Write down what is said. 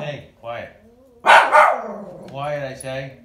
Hey, quiet. Quiet, I say.